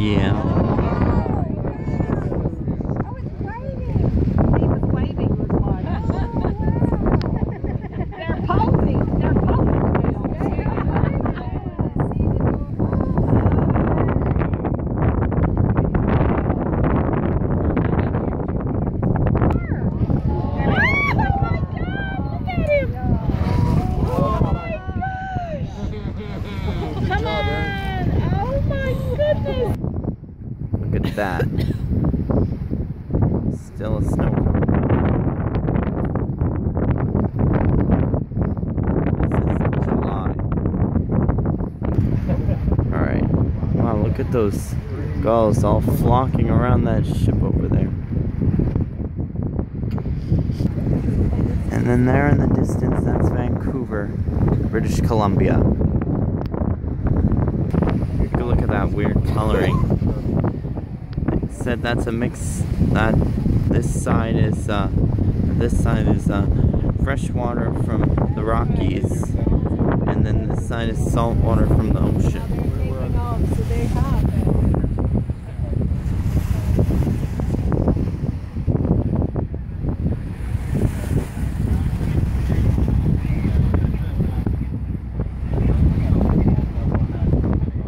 Yeah. Still a snow cone. This is July. Alright. Wow, look at those gulls all flocking around that ship over there. And then there in the distance, that's Vancouver, British Columbia. Look at that weird coloring. It said that's a mix. That this side is uh, this side is uh, fresh water from the Rockies, and then this side is salt water from the ocean. So they have it.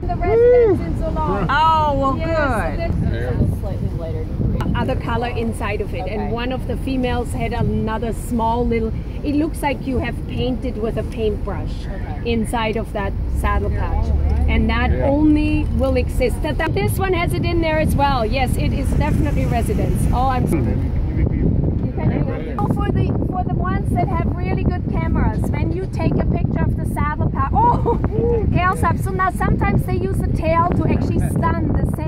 The residents in Zolong. Oh, well, Yes, good. There's slightly lighter degree. other color inside of it. Okay. and one of the females had another small little it looks like you have painted with a paintbrush Okay. inside of that saddle patch. and that only will exist. That, that- this one has it in there as well. Yes it is definitely residents. Oh i'm hmm. you can oh, for the for the ones that have really good cameras when you take a picture of the saddle patch oh tails up so now sometimes they use the tail to actually stun the salmon